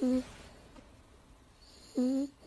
嗯。嗯。